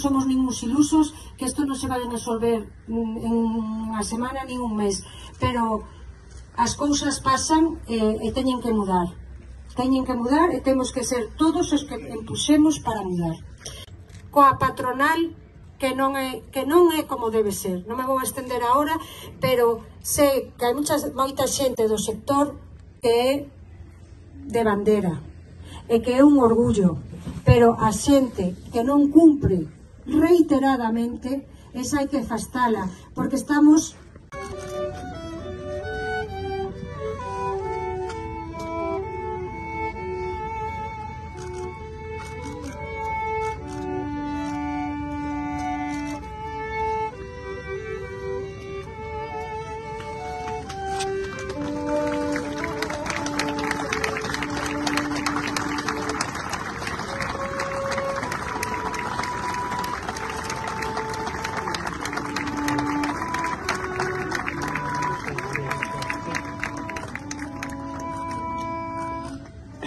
somos nin ilusos que isto non se vai resolver en unha semana nin un mes, pero as cousas pasan e, e teñen que mudar. Teñen que mudar e temos que ser todos os que empuxemos para mudar. Coa patronal que non é que non é como debe ser. Non me vou estender agora, pero sei que hai muchas, moita xente do sector que é de bandera e que é un orgullo, pero a xente que non cumpre reiteradamente esa hai que fastala, porque estamos